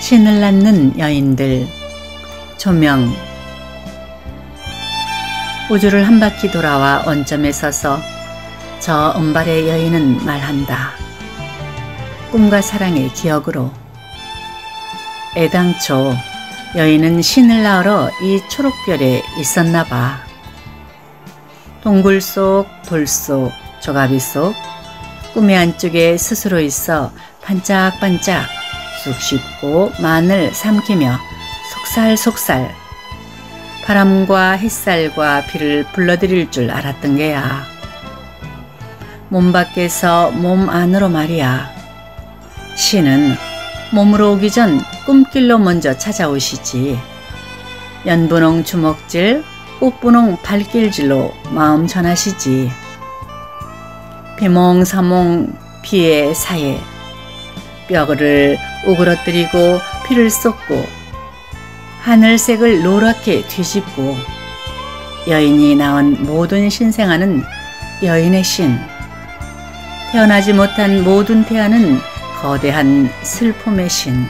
신을 낳는 여인들 조명 우주를 한 바퀴 돌아와 원점에 서서 저 은발의 여인은 말한다. 꿈과 사랑의 기억으로 애당초 여인은 신을 낳으러 이 초록별에 있었나 봐. 동굴 속, 돌 속, 조가비 속 꿈의 안쪽에 스스로 있어 반짝반짝 쑥 씹고 마늘 삼키며 속살속살 바람과 햇살과 비를 불러들일 줄 알았던 게야. 몸 밖에서 몸 안으로 말이야. 신은 몸으로 오기 전 꿈길로 먼저 찾아오시지. 연분홍 주먹질, 꽃분홍 발길질로 마음 전하시지. 비몽사몽 피의 사에 뼈를 오그러뜨리고 피를 쏟고 하늘색을 노랗게 뒤집고 여인이 낳은 모든 신생아는 여인의 신 태어나지 못한 모든 태아는 거대한 슬픔의 신.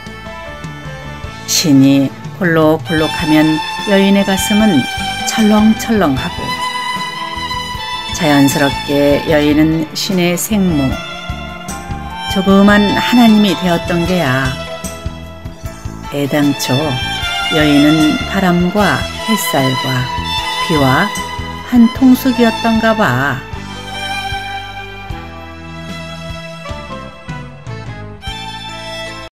신이 홀록홀록하면 여인의 가슴은 철렁철렁하고 자연스럽게 여인은 신의 생모 조그만 하나님이 되었던 게야 애당초 여인은 바람과 햇살과 비와 한 통속이었던가 봐.